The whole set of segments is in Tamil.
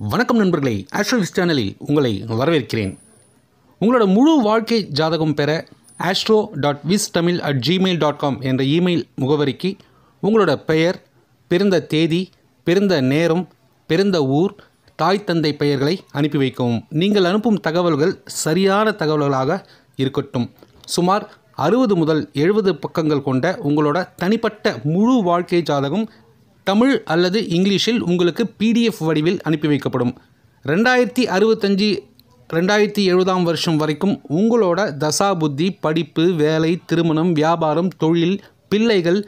வணக்கம் நண்பர்களே ஆஸ்ட்ரோவிஸ் சேனலில் உங்களை வரவேற்கிறேன். உங்களோட முழு வாழ்க்கை ஜாதகம் பெற astro dot wis Tamil at Gmail dot com என்ற இமெயில் முகவரிக்கு உங்களோட பெயர் பிறந்த தேதி பிறந்த நேரம் பிறந்த ஊர் தாய் தந்தை பெயர்களை அனுப்பி வைக்கவும். நீங்கள் அனுப்பும் தகவல்கள் சரியான தகவல்களாக இருக்கட்டும். சுமார் அறுபது முதல் எழுபது பக்கங்கள் கொண்ட உங்களோட தனிப்பட்ட முழு வாழ்க்கை ஜாதகம் தமிழ் அல்லது இங்கிலீஷில் உங்களுக்கு பிடிஎஃப் வடிவில் அனுப்பி வைக்கப்படும். ரெண்டாயிரத்தி அறுபத்தஞ்சி ரெண்டாயிரத்தி எழுபதாம் வருஷம் வரைக்கும் உங்களோட தசா புத்தி படிப்பு வேலை திருமணம் வியாபாரம் தொழில் பிள்ளைகள்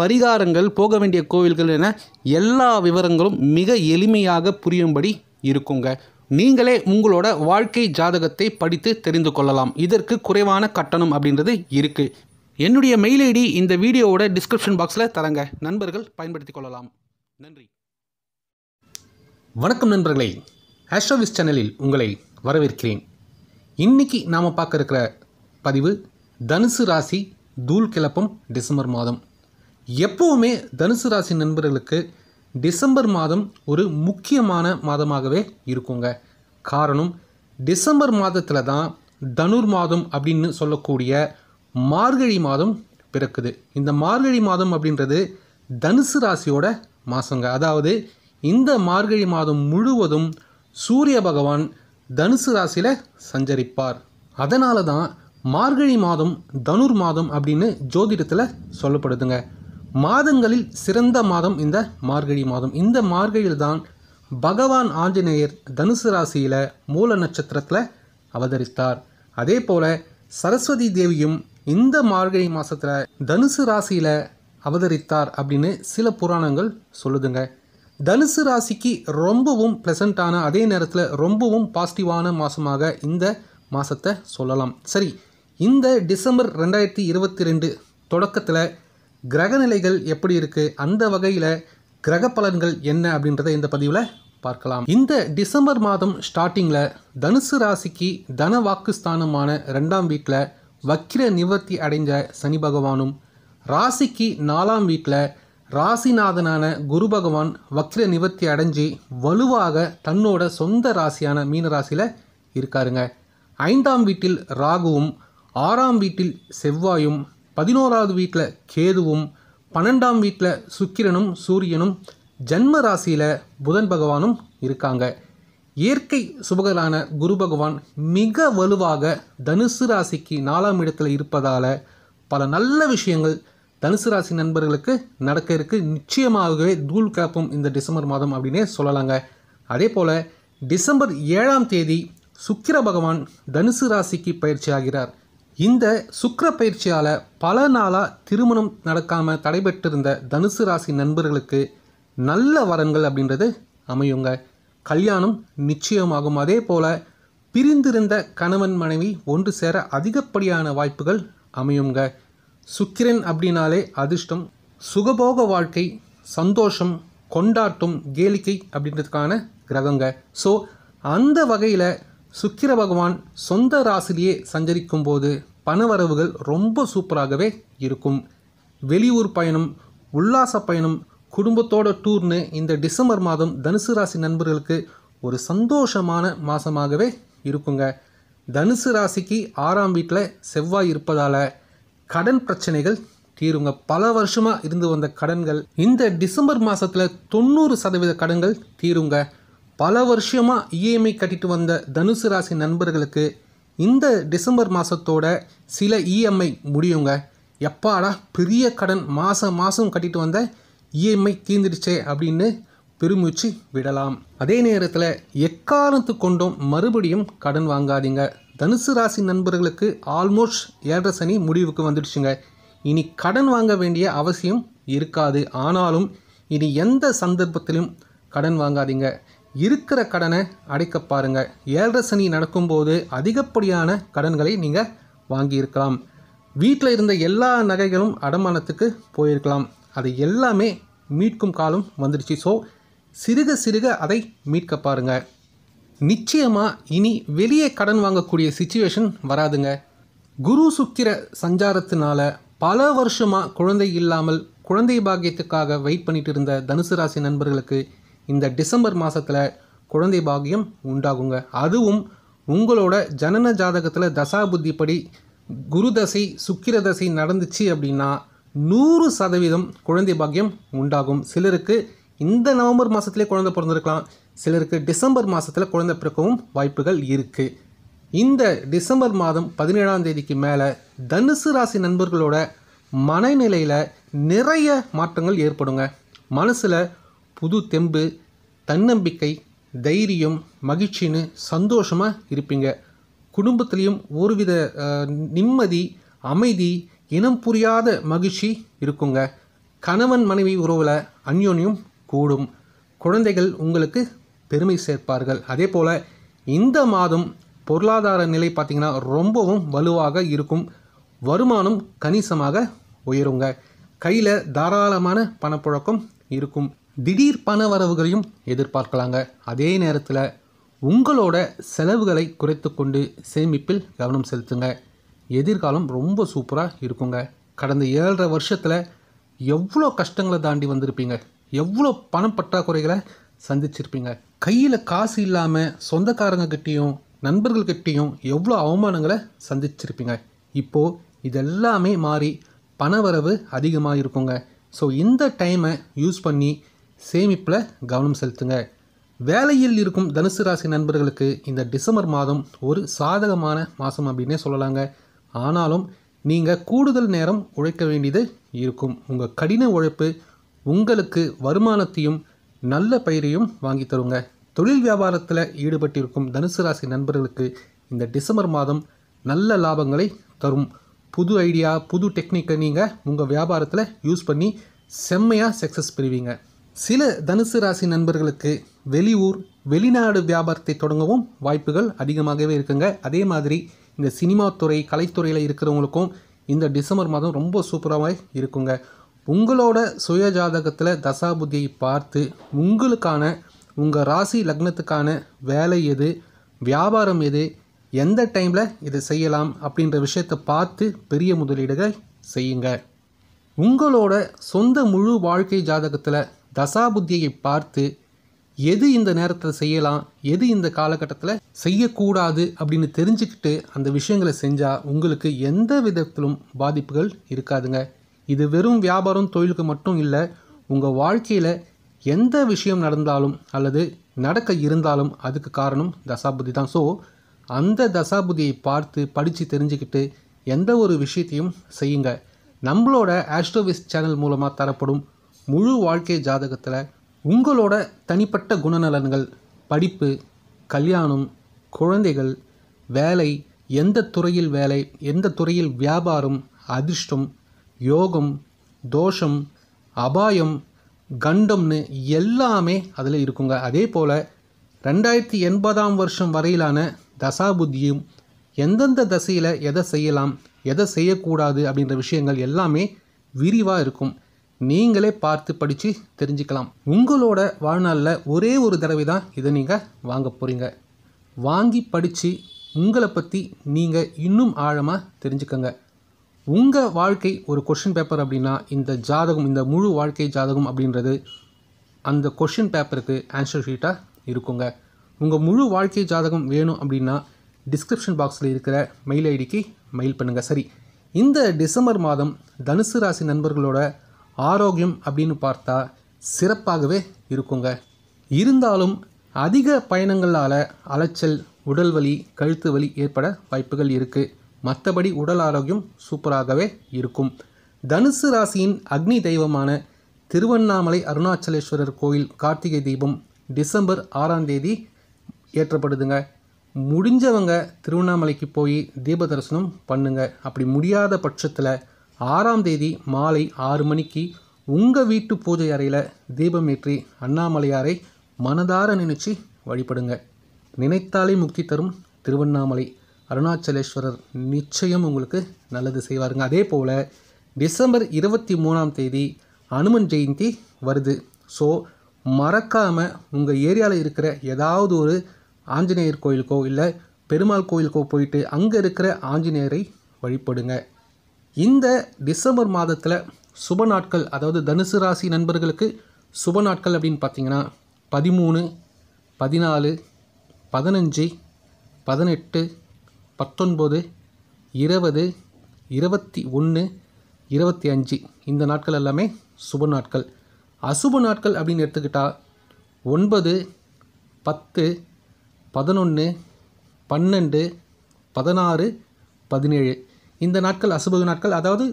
பரிகாரங்கள் போக வேண்டிய கோவில்கள் என எல்லா விவரங்களும் மிக எளிமையாக புரியும்படி இருக்குங்க. நீங்களே உங்களோட வாழ்க்கை ஜாதகத்தை படித்து தெரிந்து கொள்ளலாம். இதற்கு குறைவான கட்டணம் அப்படின்றது இருக்குது என்னுடைய மெயில் ஐடி இந்த வீடியோவோட டிஸ்கிரிப்ஷன் பாக்ஸில் தரங்க. நண்பர்கள் பயன்படுத்திக் கொள்ளலாம். நன்றி. வணக்கம் நண்பர்களே. ஆஸ்ட்ரோவிஸ் சேனலில் உங்களை வரவேற்கிறேன். இன்னைக்கு நாம் பார்க்க இருக்கிற பதிவு தனுசு ராசி தூள் கிளப்பம் டிசம்பர் மாதம். எப்போவுமே தனுசு ராசி நண்பர்களுக்கு டிசம்பர் மாதம் ஒரு முக்கியமான மாதமாகவே இருக்குங்க. காரணம் டிசம்பர் மாதத்தில் தான் தனுர் மாதம் அப்படின்னு சொல்லக்கூடிய மார்கழி மாதம் பிறக்குது. இந்த மார்கழி மாதம் அப்படின்றது தனுசு ராசியோட மாதங்க அதாவது இந்த மார்கழி மாதம் முழுவதும் சூரிய பகவான் தனுசு ராசியில் சஞ்சரிப்பார். அதனால தான் மார்கழி மாதம் தனுர் மாதம் அப்படின்னு ஜோதிடத்தில் சொல்லப்படுதுங்க. மாதங்களில் சிறந்த மாதம் இந்த மார்கழி மாதம். இந்த மார்கழியில் தான் பகவான் ஆஞ்சநேயர் தனுசு ராசியில் மூல நட்சத்திரத்தில் அவதரித்தார். அதே போல் சரஸ்வதி தேவியும் இந்த மார்கழி மாதத்தில் தனுசு ராசியில் அவதரித்தார் அப்படின்னு சில புராணங்கள் சொல்லுதுங்க. தனுசு ராசிக்கு ரொம்பவும் ப்ளசண்ட்டான அதே நேரத்தில் ரொம்பவும் பாசிட்டிவான மாதமாக இந்த மாதத்தை சொல்லலாம். சரி இந்த டிசம்பர் ரெண்டாயிரத்தி இருபத்தி ரெண்டு தொடக்கத்தில் கிரகநிலைகள் எப்படி இருக்குது அந்த வகையில் கிரக பலன்கள் என்ன அப்படின்றத இந்த பதிவில் பார்க்கலாம். இந்த டிசம்பர் மாதம் ஸ்டார்டிங்கில் தனுசு ராசிக்கு தன வாக்குஸ்தானமான ரெண்டாம் வீட்டில் வக்கிர நிவர்த்தி அடைஞ்ச சனி பகவானும் ராசிக்கு நாலாம் வீட்டில் ராசிநாதனான குரு பகவான் வக்கிர நிவர்த்தி அடைஞ்சு வலுவாக தன்னோட சொந்த ராசியான மீன ராசியில் இருக்காருங்க. ஐந்தாம் வீட்டில் ராகுவும் ஆறாம் வீட்டில் செவ்வாயும் பதினோராவது வீட்டில் கேதுவும் பன்னெண்டாம் வீட்டில் சுக்கிரனும் சூரியனும் ஜன்ம ராசியில் புதன் பகவானும் இருக்காங்க. இயற்கை சுபகரான குரு பகவான் மிக வலுவாக தனுசு ராசிக்கு நாலாம் இடத்தில் இருப்பதால் பல நல்ல விஷயங்கள் தனுசு ராசி நண்பர்களுக்கு நடக்க இருக்கு. நிச்சயமாகவே தூள் கிளப்பும் இந்த டிசம்பர் மாதம் அப்படின்னே சொல்லலாங்க. அதே போல் டிசம்பர் ஏழாம் தேதி சுக்கிர பகவான் தனுசு ராசிக்கு பயிற்சி ஆகிறார். இந்த சுக்கர பயிற்சியால் பல நாளாக திருமணம் நடக்காமல் தடைபெற்றிருந்த தனுசு ராசி நண்பர்களுக்கு நல்ல வரன்கள் அப்படின்றது அமையுங்க. கல்யாணம் நிச்சயமாகும். அதே போல பிரிந்திருந்த கணவன் மனைவி ஒன்று சேர அதிகப்படியான வாய்ப்புகள் அமையுங்க. சுக்கிரன் அப்படின்னாலே அதிர்ஷ்டம் சுகபோக வாழ்க்கை சந்தோஷம் கொண்டாட்டம் கேளிக்கை அப்படின்றதுக்கான கிரகங்க. ஸோ அந்த வகையில் சுக்கிர பகவான் சொந்த ராசிலேயே சஞ்சரிக்கும் போது பணவரவுகள் ரொம்ப சூப்பராகவே இருக்கும். வெளியூர் பயணம் உல்லாச பயணம் குடும்பத்தோட டூர்னு இந்த டிசம்பர் மாதம் தனுசு ராசி நண்பர்களுக்கு ஒரு சந்தோஷமான மாதமாகவே இருக்குங்க. தனுசு ராசிக்கு ஆறாம் வீட்டில் செவ்வாய் இருப்பதால் கடன் பிரச்சனைகள் தீருங்க. பல வருஷமாக இருந்து வந்த கடன்கள் இந்த டிசம்பர் மாதத்தில் தொண்ணூறு சதவீத கடன்கள் தீருங்க. பல வருஷமாக இஎம்ஐ கட்டிட்டு வந்த தனுசு ராசி நண்பர்களுக்கு இந்த டிசம்பர் மாதத்தோட சில இஎம்ஐ முடியுங்க. எப்பாடா பெரிய கடன் மாதம் மாதம் கட்டிட்டு வந்த இஎம்ஐ தீர்ந்துடுச்சே அப்படின்னு பெருமூச்சு விடலாம். அதே நேரத்தில் எக்காரணத்து கொண்டும் மறுபடியும் கடன் வாங்காதீங்க. தனுசு ராசி நண்பர்களுக்கு ஆல்மோஸ்ட் ஏழரை சனி முடிவுக்கு வந்துடுச்சுங்க. இனி கடன் வாங்க வேண்டிய அவசியம் இருக்காது. ஆனாலும் இனி எந்த சந்தர்ப்பத்திலும் கடன் வாங்காதீங்க. இருக்கிற கடனை அடைக்க பாருங்கள் ஏழரை சனி நடக்கும்போது அதிகப்படியான கடன்களை நீங்கள் வாங்கியிருக்கலாம். வீட்டில் இருந்த எல்லா நகைகளும் அடமானத்துக்கு போயிருக்கலாம். அது எல்லாமே மீட்கும் காலம் வந்துடுச்சு. ஸோ சிறுக சிறுக அதை மீட்க பாருங்க. நிச்சயமாக இனி வெளியே கடன் வாங்கக்கூடிய சுச்சுவேஷன் வராதுங்க. குரு சுக்கிர சஞ்சாரத்தினால பல வருஷமாக குழந்தை இல்லாமல் குழந்தை பாக்கியத்துக்காக வெயிட் பண்ணிட்டு இருந்த தனுசு ராசி நண்பர்களுக்கு இந்த டிசம்பர் மாதத்தில் குழந்தை பாக்கியம் உண்டாகுங்க. அதுவும் உங்களோட ஜனன ஜாதகத்தில் தசாபுத்திப்படி குரு தசை சுக்கிர தசை நடந்துச்சு அப்படின்னா நூறு சதவீதம் குழந்தை பாக்கியம் உண்டாகும். சிலருக்கு இந்த நவம்பர் மாதத்திலே குழந்தை பிறந்திருக்கலாம். சிலருக்கு டிசம்பர் மாதத்தில் குழந்தை பிறக்கவும் வாய்ப்புகள் இருக்குது இந்த டிசம்பர் மாதம் பதினேழாம் தேதிக்கு மேலே தனுசு ராசி நண்பர்களோட மனநிலையில் நிறைய மாற்றங்கள் ஏற்படுங்க. மனசில் புது தெம்பு தன்னம்பிக்கை தைரியம் மகிழ்ச்சின்னு சந்தோஷமாக இருப்பீங்க. குடும்பத்துலேயும் ஒருவித நிம்மதி அமைதி இனம் புரியாத மகிழ்ச்சி இருக்குங்க. கணவன் மனைவி உறவில் அந்யோன்யம் கூடும். குழந்தைகள் உங்களுக்கு பெருமை சேர்ப்பார்கள். அதே போல் இந்த மாதம் பொருளாதார நிலை பார்த்திங்கன்னா ரொம்பவும் வலுவாக இருக்கும். வருமானம் கணிசமாக உயருங்க. கையில் தாராளமான பணப்புழக்கம் இருக்கும். திடீர் பண வரவுகளையும் எதிர்பார்க்கலாங்க. அதே நேரத்தில் உங்களோட செலவுகளை குறைத்து கொண்டு சேமிப்பில் கவனம் செலுத்துங்க. எதிர்காலம் ரொம்ப சூப்பராக இருக்குங்க. கடந்த ஏழரை வருஷத்தில் எவ்வளோ கஷ்டங்களை தாண்டி வந்திருப்பீங்க. எவ்வளோ பணம் பற்றாக்குறைகளை சந்திச்சிருப்பீங்க. கையில் காசு இல்லாமல் சொந்தக்காரங்கக்கிட்டேயும் நண்பர்கள்கிட்டேயும் எவ்வளோ அவமானங்களை சந்திச்சிருப்பீங்க. இப்போது இதெல்லாமே மாறி பணவரவு அதிகமாக இருக்குங்க ஸோ இந்த டைமை யூஸ் பண்ணி சேமிப்பில் கவனம் செலுத்துங்க. வேலையில் இருக்கும் தனுசு ராசி நண்பர்களுக்கு இந்த டிசம்பர் மாதம் ஒரு சாதகமான மாதம் அப்படின்னே சொல்லலாங்க. ஆனாலும் நீங்கள் கூடுதல் நேரம் உழைக்க வேண்டியது இருக்கும். உங்கள் கடின உழைப்பு உங்களுக்கு வருமானத்தையும் நல்ல பயிரையும் வாங்கி தருங்க. தொழில் வியாபாரத்தில் ஈடுபட்டிருக்கும் தனுசு ராசி நண்பர்களுக்கு இந்த டிசம்பர் மாதம் நல்ல லாபங்களை தரும். புது ஐடியா புது டெக்னிக்கை நீங்கள் உங்கள் வியாபாரத்தில் யூஸ் பண்ணி செம்மையாக சக்ஸஸ் பெறுவீங்க. சில தனுசு ராசி நண்பர்களுக்கு வெளியூர் வெளிநாடு வியாபாரத்தை தொடங்கவும் வாய்ப்புகள் அதிகமாகவே இருக்குங்க. அதே மாதிரி இந்த சினிமா துறை கலைத்துறையில் இருக்கிறவங்களுக்கும் இந்த டிசம்பர் மாதம் ரொம்ப சூப்பராகவே இருக்குங்க. உங்களோட சுய ஜாதகத்தில் தசாபுத்தியை பார்த்து உங்களுக்கான உங்கள் ராசி லக்னத்துக்கான வேலை எது வியாபாரம் எது எந்த டைமில் இதை செய்யலாம் அப்படின்ற விஷயத்தை பார்த்து பெரிய முதலீடுகள் செய்யுங்க. உங்களோட சொந்த முழு வாழ்க்கை ஜாதகத்தில் தசாபுத்தியை பார்த்து எது இந்த நேரத்தில் செய்யலாம்? எது இந்த காலகட்டத்தில் செய்யக்கூடாது? அப்படின்னு தெரிஞ்சுக்கிட்டு அந்த விஷயங்களை செஞ்சால் உங்களுக்கு எந்த விதத்திலும் பாதிப்புகள் இருக்காதுங்க. இது வெறும் வியாபாரம் தொழிலுக்கு மட்டும் இல்லை உங்கள் வாழ்க்கையில் எந்த விஷயம் நடந்தாலும் அல்லது நடக்க இருந்தாலும் அதுக்கு காரணம் தசாபுதி தான். ஸோ அந்த தசாபுதியை பார்த்து படித்து தெரிஞ்சுக்கிட்டு எந்த ஒரு விஷயத்தையும் செய்யுங்க. நம்மளோட ஆஸ்ட்ரோவிஸ் சேனல் மூலமாக தரப்படும் முழு வாழ்க்கை ஜாதகத்தில் உங்களோட தனிப்பட்ட குணநலன்கள் படிப்பு கல்யாணம் குழந்தைகள் வேலை எந்த துறையில் வேலை எந்த துறையில் வியாபாரம் அதிர்ஷ்டம் யோகம் தோஷம் அபாயம் கண்டம்னு எல்லாமே அதில் இருக்குங்க. அதே போல் ரெண்டாயிரத்தி எண்பதாம் வருஷம் வரையிலான தசாபுத்தியும் எந்தெந்த தசையில் எதை செய்யலாம் எதை செய்யக்கூடாது அப்படின்ற விஷயங்கள் எல்லாமே விரிவாக இருக்கும். நீங்களே பார்த்து படித்து தெரிஞ்சுக்கலாம். உங்களோட வாழ்நாளில் ஒரே ஒரு தடவை தான் இதை நீங்கள் வாங்க போகிறீங்க வாங்கி படித்து உங்களை பற்றி நீங்கள் இன்னும் ஆழமாக தெரிஞ்சுக்கங்க. உங்கள் வாழ்க்கை ஒரு கொஷின் பேப்பர் அப்படின்னா இந்த ஜாதகம் இந்த முழு வாழ்க்கை ஜாதகம் அப்படின்றது அந்த கொஷின் பேப்பருக்கு ஆன்சர் ஷீட்டாக இருக்குங்க. உங்கள் முழு வாழ்க்கை ஜாதகம் வேணும் அப்படின்னா டிஸ்கிரிப்ஷன் பாக்ஸில் இருக்கிற மெயில் ஐடிக்கு மெயில் பண்ணுங்கள் சரி. இந்த டிசம்பர் மாதம் தனுசு ராசி நண்பர்களோட ஆரோக்கியம் அப்படின்னு பார்த்தா சிறப்பாகவே இருக்குங்க. இருந்தாலும் அதிக பயணங்களால் அலைச்சல் உடல் வலி கழுத்து வலி ஏற்பட வாய்ப்புகள் இருக்குது மற்றபடி உடல் ஆரோக்கியம் சூப்பராகவே இருக்கும். தனுசு ராசியின் அக்னி தெய்வமான திருவண்ணாமலை அருணாச்சலேஸ்வரர் கோயில் கார்த்திகை தீபம் டிசம்பர் ஆறாம் தேதி ஏற்றப்படுதுங்க. முடிஞ்சவங்க திருவண்ணாமலைக்கு போய் தீப தரிசனம் பண்ணுங்க. அப்படி முடியாத பட்சத்தில் ஆறாம் தேதி மாலை ஆறு மணிக்கு உங்கள் வீட்டு பூஜை அறையில் தீபம் ஏற்றி அண்ணாமலையாரை மனதார நினைச்சு வழிபடுங்க. நினைத்தாலே முக்தி தரும் திருவண்ணாமலை. அருணாச்சலேஸ்வரர் நிச்சயம் உங்களுக்கு நல்லது செய்வாருங்க. அதே போல் டிசம்பர் இருபத்தி மூணாம் தேதி அனுமன் ஜெயந்தி வருது. ஸோ மறக்காமல் உங்கள் ஏரியாவில் இருக்கிற ஏதாவது ஒரு ஆஞ்சநேயர் கோயிலுக்கோ இல்லை பெருமாள் கோயிலுக்கோ போயிட்டு அங்கே இருக்கிற ஆஞ்சநேயரை வழிபடுங்க. இந்த டிசம்பர் மாதத்தில் சுப நாட்கள் அதாவது தனுசு ராசி நண்பர்களுக்கு சுப நாட்கள் அப்படின்னு பார்த்தீங்கன்னா பதிமூணு பதினாலு பதினஞ்சு பதினெட்டு பத்தொன்பது இருபது இருபத்தி ஒன்று இருபத்தி அஞ்சு. இந்த நாட்கள் எல்லாமே சுப நாட்கள். அசுப நாட்கள் அப்படின்னு எடுத்துக்கிட்டால் ஒன்பது பத்து பதினொன்று பன்னெண்டு பதினாறு பதினேழு. இந்த நாட்கள் அசுப நாட்கள் அதாவது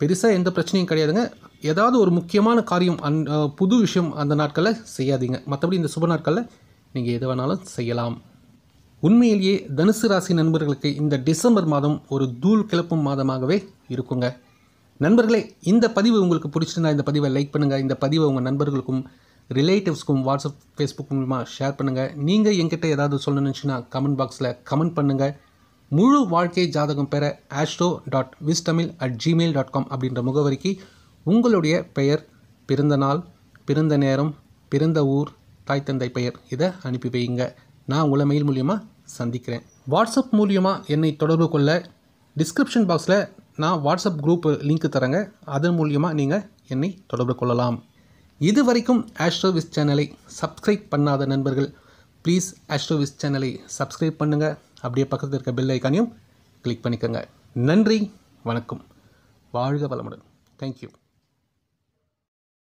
பெருசாக எந்த பிரச்சனையும் கிடையாதுங்க. ஏதாவது ஒரு முக்கியமான காரியம் அந் புது விஷயம் அந்த நாட்களில் செய்யாதீங்க. மற்றபடி இந்த சுப நாட்களில் நீங்கள் எது வேணாலும் செய்யலாம். உண்மையிலேயே தனுசு ராசி நண்பர்களுக்கு இந்த டிசம்பர் மாதம் ஒரு தூள் கிளப்பும் மாதமாகவே இருக்குங்க. நண்பர்களே இந்த பதிவு உங்களுக்கு பிடிச்சிருந்தா இந்த பதிவை லைக் பண்ணுங்கள் இந்த பதிவை உங்கள் நண்பர்களுக்கும் ரிலேட்டிவ்ஸ்க்கும் வாட்ஸ்அப் ஃபேஸ்புக் மூலமாக ஷேர் பண்ணுங்கள் நீங்கள் என்கிட்ட ஏதாவது சொல்லணுச்சுன்னா கமெண்ட் பாக்ஸில் கமெண்ட் பண்ணுங்கள் முழு வாழ்க்கை ஜாதகம் பெற ஆஸ்ட்ரோ டாட் விஸ்டமில் அட் ஜிமெயில் டாட் காம் அப்படின்ற முகவரிக்கு உங்களுடைய பெயர் பிறந்த நாள் பிறந்த நேரம் பிறந்த ஊர் தாய் தந்தை பெயர் இதை அனுப்பி வையுங்க. நான் உங்களை மெயில் மூலியமாக சந்திக்கிறேன். வாட்ஸ்அப் மூலியமாக என்னை தொடர்பு கொள்ள டிஸ்கிரிப்ஷன் பாக்ஸில் நான் வாட்ஸ்அப் குரூப் லிங்க் தரேங்க. அதன் மூலியமாக நீங்கள் என்னை தொடர்பு கொள்ளலாம். இது வரைக்கும் ஆஸ்ட்ரோவிஸ் சேனலை சப்ஸ்கிரைப் பண்ணாத நண்பர்கள் ப்ளீஸ் ஆஸ்ட்ரோவிஸ் சேனலை சப்ஸ்கிரைப் பண்ணுங்கள் அப்படியே பக்கத்தில் இருக்க பெல் ஐக்கானையும் கிளிக் பண்ணிக்கோங்க. நன்றி வணக்கம். வாழ்க வளமுடன். தேங்க்யூ